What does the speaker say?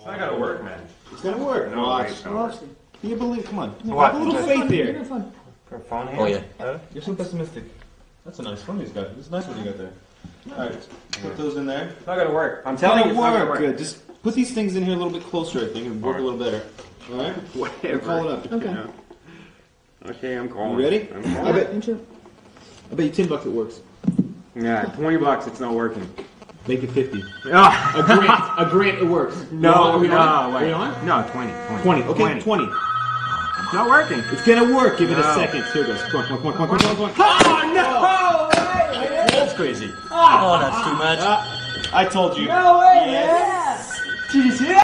It's not gonna work, man. It's gonna work. No, Watch. wait, no. Watch. You believe? Come on. What? Have a little faith here. For a phone Oh, yeah. Huh? You're so pessimistic. That's a nice phone he's got. It's nice one you got there. All right, put those in there. It's not gonna work. I'm telling gonna you, it's not gonna work. work. Good. Just put these things in here a little bit closer. I think it'll work a little better. All right. Whatever. Call it up. Okay. Okay, I'm calling. You ready? I'm I calling. bet. I bet you ten bucks it works. Yeah, 20 bucks, it's not working. Make it fifty. Ah, A grant. a grant. It works. no, Are we no, on? wait. Are we on? No, 20. 20. Twenty. Okay. 20. It's not working. It's gonna work. Give it a second. Here it goes. Come on. Come on. Come on. Come on. Come on. Come on. Oh, no! That's crazy. Oh, that's too much. I told you. No way, yes! Did you see that?